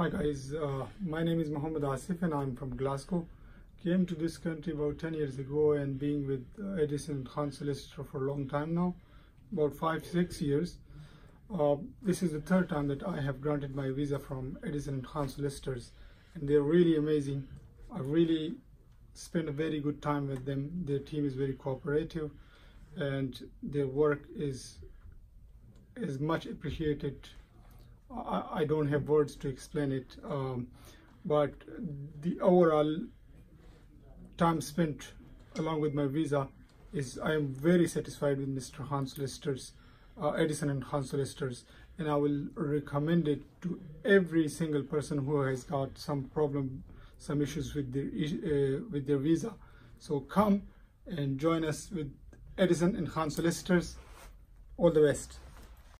Hi guys, uh, my name is Muhammad Asif and I'm from Glasgow. Came to this country about 10 years ago and being with uh, Addison Khan Solicitor for a long time now, about 5-6 years. Uh, this is the third time that I have granted my visa from Addison Khan Solicitors and they're really amazing. I really spent a very good time with them. Their team is very cooperative and their work is is much appreciated I, don't have words to explain it, um, but the overall time spent along with my visa is I am very satisfied with Mr. Khan Solicitors, uh, Addison and Khan Solicitors, and I will recommend it to every single person who has got some problem, some issues with their uh, with their visa. So come and join us with Addison and Khan Solicitors. All the best.